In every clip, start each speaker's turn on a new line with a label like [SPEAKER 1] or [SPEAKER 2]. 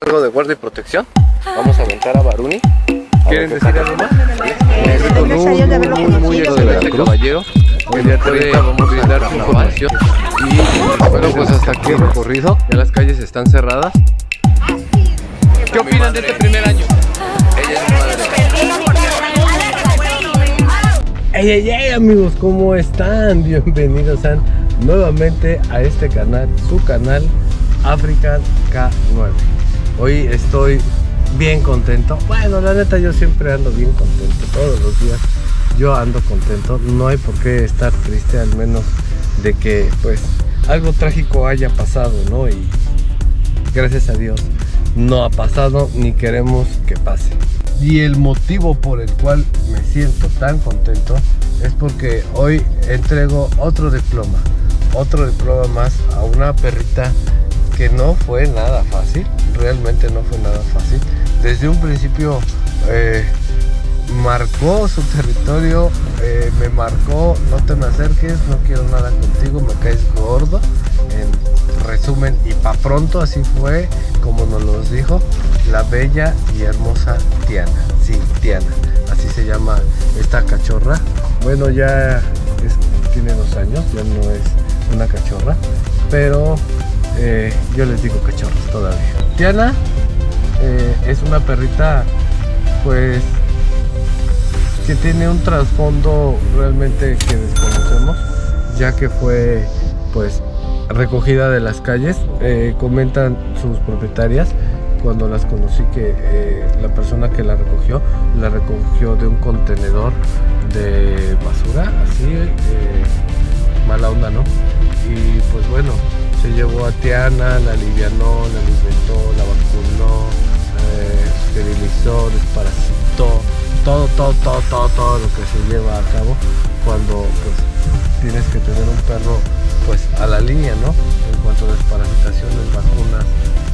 [SPEAKER 1] Algo de guardia y protección. Vamos a aventar a Baruni. ¿Quieren decir algo más?
[SPEAKER 2] Con muy, muy, muy, muy
[SPEAKER 1] excelente caballero. El día de hoy vamos a brindar su información. Y bueno, pues hasta aquí el recorrido. Ya las calles están cerradas. ¿Qué opinan de este primer año? Ella es madre.
[SPEAKER 2] Hey, hey, hey amigos, ¿cómo están? Bienvenidos sean nuevamente a este canal, su canal African K9 Hoy estoy bien contento. Bueno, la neta yo siempre ando bien contento Todos los días yo ando contento. No hay por qué estar triste al menos de que pues algo trágico haya pasado, ¿no? Y gracias a Dios no ha pasado ni queremos que pase. Y el motivo por el cual me siento tan contento es porque hoy entrego otro diploma, otro diploma más a una perrita que no fue nada fácil, realmente no fue nada fácil. Desde un principio eh, marcó su territorio, eh, me marcó, no te me acerques, no quiero nada contigo, me caes gordo. En resumen, y pa' pronto así fue como nos lo dijo la bella y hermosa Tiana. Sí, Tiana, así se llama esta cachorra. Bueno, ya tiene dos años, ya no es una cachorra, pero eh, yo les digo cachorros todavía. Tiana eh, es una perrita, pues, que tiene un trasfondo realmente que desconocemos, ya que fue, pues, recogida de las calles. Eh, comentan sus propietarias cuando las conocí que la persona que la recogió la recogió de un contenedor de basura así mala onda no y pues bueno se llevó a Tiana la alivianó la alimentó la vacunó esterilizó desparasitó todo todo todo todo todo lo que se lleva a cabo cuando pues tienes que tener un perro pues a la línea, ¿no? En cuanto a desparasitaciones, vacunas,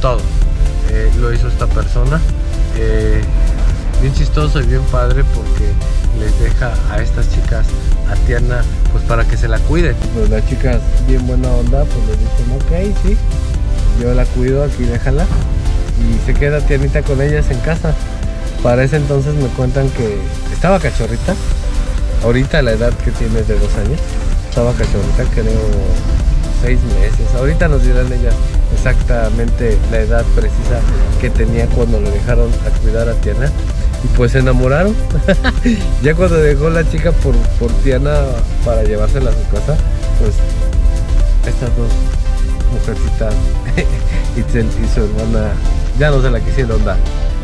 [SPEAKER 2] todo. Eh, lo hizo esta persona. Eh, bien chistoso y bien padre porque les deja a estas chicas, a Tiana, pues para que se la cuiden. Pues las chicas bien buena onda, pues le dicen, ok, sí, yo la cuido, aquí déjala. Y se queda Tianita con ellas en casa. Para ese entonces me cuentan que estaba cachorrita, ahorita la edad que tiene de dos años estaba cachorrita, creo seis meses. Ahorita nos dirán ellas exactamente la edad precisa que tenía cuando le dejaron a cuidar a Tiana. Y pues se enamoraron. ya cuando dejó la chica por, por Tiana para llevársela a su casa, pues estas dos mujercitas, Itzel y su hermana, ya no se la quisieron dar.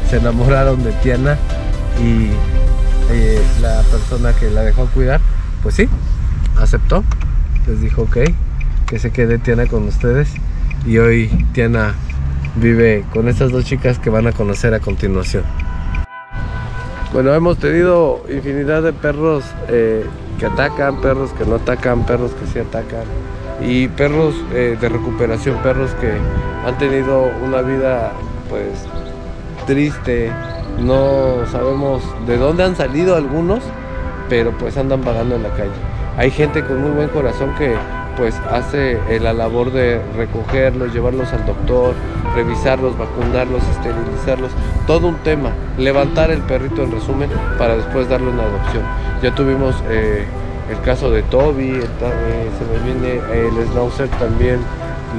[SPEAKER 2] Se enamoraron de Tiana y eh, la persona que la dejó cuidar, pues sí, aceptó, les dijo ok, que se quede Tiana con ustedes y hoy Tiana vive con estas dos chicas que van a conocer a continuación. Bueno, hemos tenido infinidad de perros eh, que atacan, perros que no atacan, perros que sí atacan y perros eh, de recuperación, perros que han tenido una vida pues triste, no sabemos de dónde han salido algunos, pero pues andan vagando en la calle. Hay gente con muy buen corazón que pues hace la labor de recogerlos, llevarlos al doctor, revisarlos, vacunarlos, esterilizarlos, todo un tema, levantar el perrito en resumen para después darle una adopción. Ya tuvimos eh, el caso de Toby, eh, se me viene el Schnauzer también,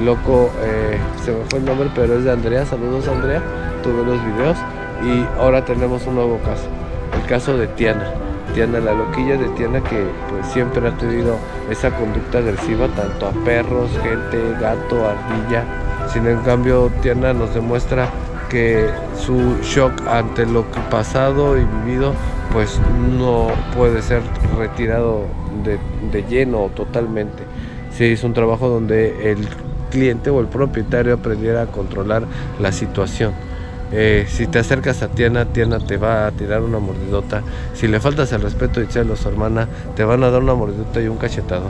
[SPEAKER 2] loco, eh, se me fue el nombre, pero es de Andrea, saludos Andrea, tuve los videos y ahora tenemos un nuevo caso, el caso de Tiana. Tiana, la loquilla de Tiana que pues siempre ha tenido esa conducta agresiva tanto a perros, gente, gato, ardilla. Sin en cambio Tiana nos demuestra que su shock ante lo pasado y vivido pues no puede ser retirado de, de lleno totalmente. Se hizo un trabajo donde el cliente o el propietario aprendiera a controlar la situación. Eh, si te acercas a Tiana, Tiana te va a tirar una mordidota. Si le faltas el respeto a Itzel o su hermana, te van a dar una mordidota y un cachetado.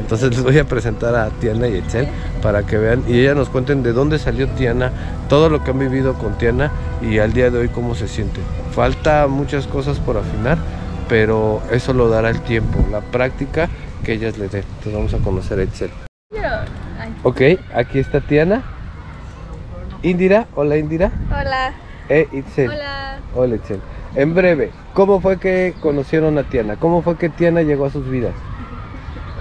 [SPEAKER 2] Entonces les voy a presentar a Tiana y Itzel para que vean y ella nos cuenten de dónde salió Tiana, todo lo que han vivido con Tiana y al día de hoy cómo se siente. Falta muchas cosas por afinar, pero eso lo dará el tiempo, la práctica que ellas le den. Entonces vamos a conocer a Itzel.
[SPEAKER 3] Ay.
[SPEAKER 2] Ok, aquí está Tiana. Indira, hola Indira.
[SPEAKER 3] Hola.
[SPEAKER 2] E Itzel.
[SPEAKER 3] Hola.
[SPEAKER 2] Hola Itzel. En breve, ¿cómo fue que conocieron a Tiana? ¿Cómo fue que Tiana llegó a sus vidas?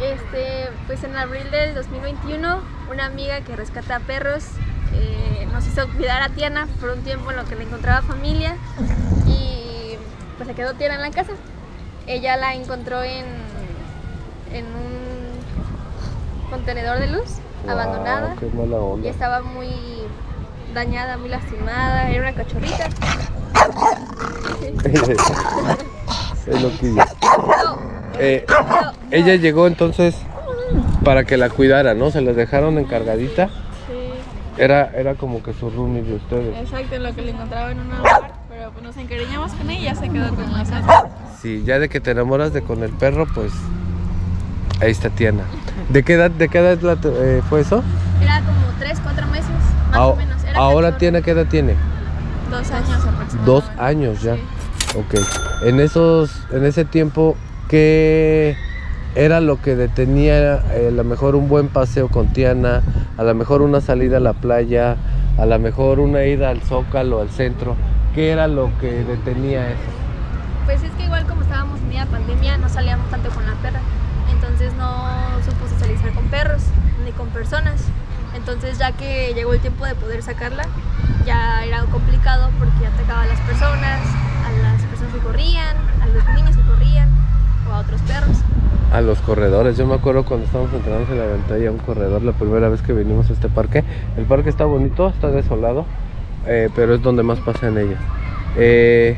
[SPEAKER 3] Este, pues en abril del 2021, una amiga que rescata perros eh, nos hizo cuidar a Tiana por un tiempo en lo que le encontraba familia y pues se quedó Tiana en la casa. Ella la encontró en, en un contenedor de luz, abandonada,
[SPEAKER 2] Wow, mala
[SPEAKER 3] y estaba muy dañada, muy lastimada, era una cachorrita.
[SPEAKER 2] es.
[SPEAKER 3] No,
[SPEAKER 2] Eh,
[SPEAKER 3] no,
[SPEAKER 2] ella llegó entonces para que la cuidara, ¿no? Se la dejaron encargadita.
[SPEAKER 4] Sí,
[SPEAKER 2] Era, era como que su roomie de ustedes.
[SPEAKER 4] exacto, en lo que le encontraba en un lugar, pero pues nos encariñamos con ella y ya se quedó con nosotros.
[SPEAKER 2] Sí, ya de que te enamoras de con el perro, pues ahí está Tiana. ¿De qué edad, de qué edad la- eh, fue eso?
[SPEAKER 3] Era como 3, 4 meses, más
[SPEAKER 2] Ah,
[SPEAKER 3] o menos.
[SPEAKER 2] Ahora tiene, ¿qué edad tiene?
[SPEAKER 4] Dos años aproximadamente.
[SPEAKER 2] Dos años ya.
[SPEAKER 4] Sí.
[SPEAKER 2] Ok. En esos, en ese tiempo, ¿qué era lo que detenía eh, a lo mejor un buen paseo con Tiana, a lo mejor una salida a la playa, a lo mejor una ida al Zócalo, al centro? ¿Qué era lo que detenía eso?
[SPEAKER 3] Pues es que igual como estábamos en media pandemia, no salíamos tanto con la perra. Entonces no supo socializar con perros ni con personas. Entonces ya que llegó el tiempo de poder sacarla, ya era complicado porque atacaba a las personas, a las personas que corrían, a los niños que corrían o a otros perros.
[SPEAKER 2] A los corredores. Yo me acuerdo cuando estábamos entrenando en la ventana a un corredor la primera vez que vinimos a este parque. El parque está bonito, está desolado, eh, pero es donde más pasan ellas. Eh,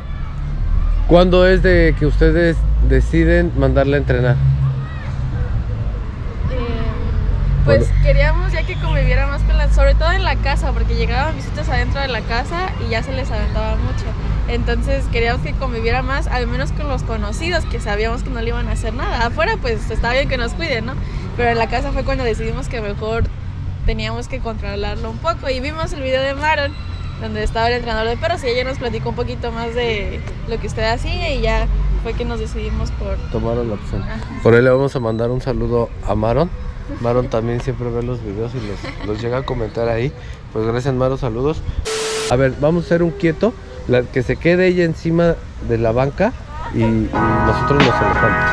[SPEAKER 2] ¿Cuándo es de que ustedes deciden mandarla a entrenar?
[SPEAKER 4] Pues queríamos ya que conviviera más con las, sobre todo en la casa, porque llegaban visitas adentro de la casa y ya se les aventaba mucho. Entonces queríamos que conviviera más, al menos con los conocidos, que sabíamos que no le iban a hacer nada. Afuera pues está bien que nos cuiden, ¿no? Pero en la casa fue cuando decidimos que mejor teníamos que controlarlo un poco. Y vimos el video de Maron, donde estaba el entrenador de perros, y ella nos platicó un poquito más de lo que usted hacía y ya fue que nos decidimos por...
[SPEAKER 2] Tomaron la opción.
[SPEAKER 4] Ajá.
[SPEAKER 2] Por ahí le vamos a mandar un saludo a Maron. Maron también siempre ve los videos y los, llega a comentar ahí. Pues gracias Maron, saludos. A ver, vamos a hacer un quieto. Que se quede ella encima de la banca y, y nosotros nos alejamos.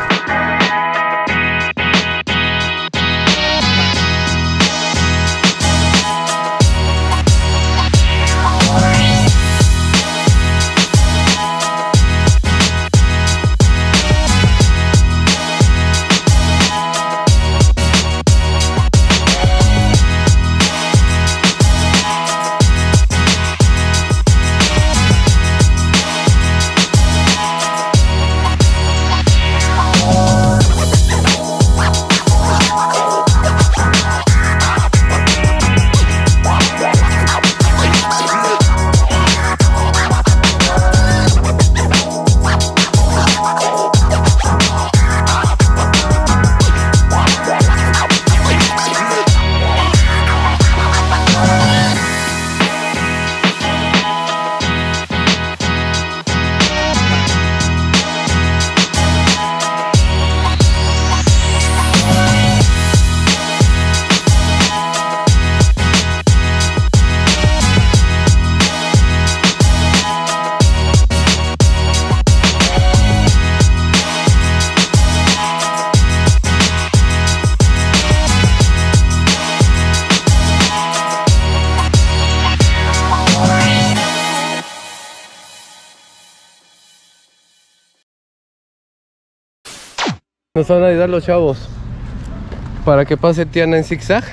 [SPEAKER 2] Nos van a ayudar los chavos para que pase Tiana en zigzag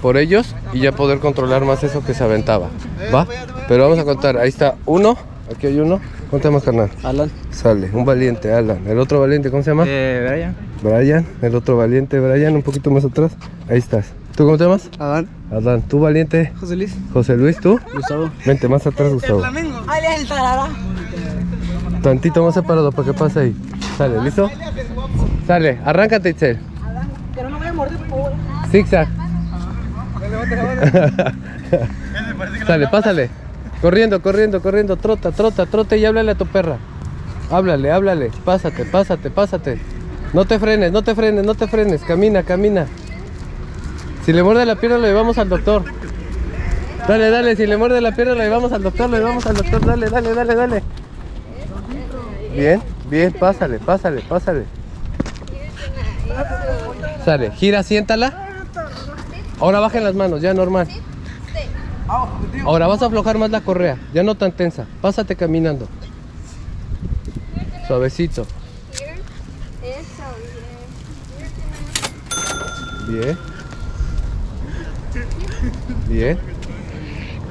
[SPEAKER 2] por ellos y ya poder controlar más eso que se aventaba. ¿Va? Pero vamos a contar. Ahí está uno. Aquí hay uno. ¿Cuánto más, carnal?
[SPEAKER 5] Alan.
[SPEAKER 2] Sale. Un valiente, Alan. El otro valiente, ¿cómo se llama?
[SPEAKER 5] Eh, Brian.
[SPEAKER 2] Brian. El otro valiente, Brian. Un poquito más atrás. Ahí estás. ¿Tú cómo te llamas?
[SPEAKER 5] Adán.
[SPEAKER 2] Adán. ¿Tú valiente?
[SPEAKER 5] José Luis.
[SPEAKER 2] José Luis, ¿tú?
[SPEAKER 5] Gustavo.
[SPEAKER 2] Vente más atrás, Gustavo.
[SPEAKER 5] Alias el tarara.
[SPEAKER 2] Tantito más separado para que pase ahí. Sale, ¿listo? Sale, arráncate, Itzel.
[SPEAKER 5] Que no me voy a morder, por
[SPEAKER 2] Zigzag. Sale, pásale. Corriendo, corriendo, corriendo. Trota, trota, trota y háblale a tu perra. Háblale, háblale. Pásate, pásate, pásate. No te frenes, no te frenes, no te frenes. Camina, camina. Si le muerde la pierna, lo llevamos al doctor. Dale, dale, si le muerde la pierna, lo llevamos al doctor, lo llevamos al doctor. Dale, dale, dale, dale. Bien, bien, pásale, pásale, pásale. Sale, gira, siéntala. Ahora bajen las manos, ya normal. Ahora vas a aflojar más la correa, ya no tan tensa. Pásate caminando. Suavecito.
[SPEAKER 3] Bien.
[SPEAKER 2] Bien.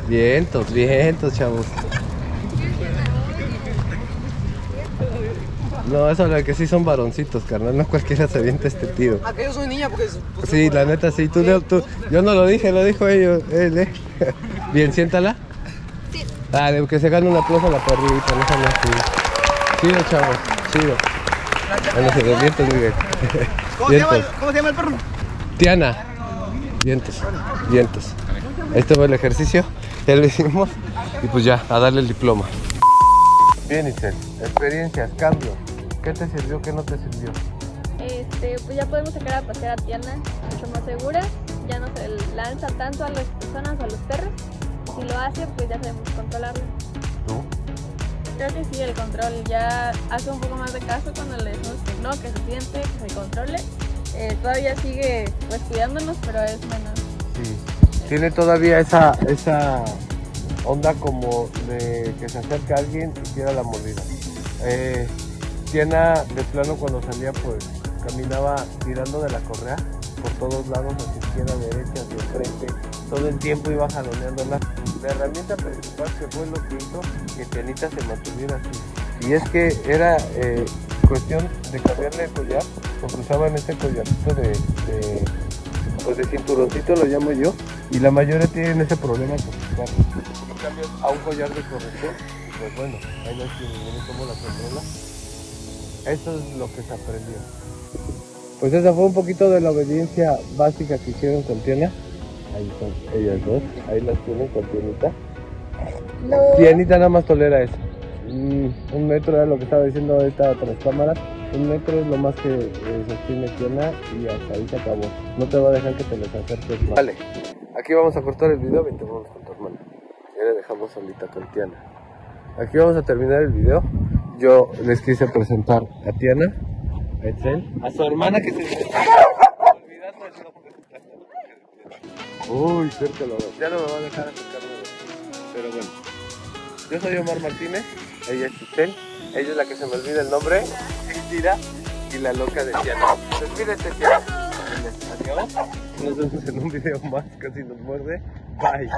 [SPEAKER 2] Vientos, vientos, chavos. No, eso lo que sí son varoncitos, carnal. No cualquiera se avienta este tiro.
[SPEAKER 5] Acá yo soy niña porque. pues,
[SPEAKER 2] Sí, la neta, sí. Tú, tú- yo no lo dije, lo dijo ellos. Él, eh. Bien, siéntala. Dale, que se gane un aplauso a la perrita, no sean así. Chido, chavos, chido. Bueno, se los vientos, Miguel.
[SPEAKER 5] ¿Cómo se, llama, el-
[SPEAKER 2] Vientos.
[SPEAKER 5] ¿Cómo se llama el perro?
[SPEAKER 2] Tiana. Vientos, vientos. Este fue el ejercicio, ya lo hicimos y pues ya, a darle el diploma. Bien, Itzel, experiencias, cambios. ¿Qué te sirvió, qué no te sirvió?
[SPEAKER 3] Este, pues ya podemos sacar a pasear a Tiana mucho más segura. Ya no se lanza tanto a las personas o a los perros. Si lo hace, pues ya sabemos controlarlo.
[SPEAKER 2] ¿Tú?
[SPEAKER 3] Creo que sí, el control ya hace un poco más de caso cuando le decimos que no, que se siente, que se controle. Eh, todavía sigue pues cuidándonos, pero es menos.
[SPEAKER 2] Sí. Tiene todavía esa, esa onda como de que se acerca alguien y quiera la mordida. Eh, Tiana, de plano, cuando salía, pues caminaba tirando de la correa por todos lados, hacia izquierda, derecha, hacia enfrente. Todo el tiempo iba jaloneándola. La herramienta principal que fue lo que hizo que Tianita se mantuviera así. Y es que era eh, cuestión de cambiarle el collar, porque usaban ese collarcito de, pues de cinturoncito lo llamo yo, y la mayoría tienen ese problema con sus. En cambio, a un collar de corrección, pues bueno, ahí no tiene ni cómo la controla. Eso es lo que se aprendió. Pues esa fue un poquito de la obediencia básica que hicieron con Tiana. Ahí son ellas dos, ahí las tienen con Tianita. Tianita nada más tolera eso. Mm, un metro era lo que estaba diciendo ahorita tras cámaras. Un metro es lo más que eh, sostiene Tiana y hasta ahí se acabó. No te va a dejar que te les acerques más. Vale, aquí vamos a cortar el video. Vente, vamos con tu hermana. Ya le dejamos solita con Tiana. Aquí vamos a terminar el video. Yo les quise presentar a Tiana, a Etzel, a su hermana que se. Uy, cerca lo veo. Ya no me va a dejar acercarme. Pero bueno. Yo soy Omar Martínez, ella es Itzel, ella es la que se me olvida el nombre, Tira y la loca de Tiana. Despídete, Tiana. Adiós. Nos vemos en un video más, casi nos muerde. Bye.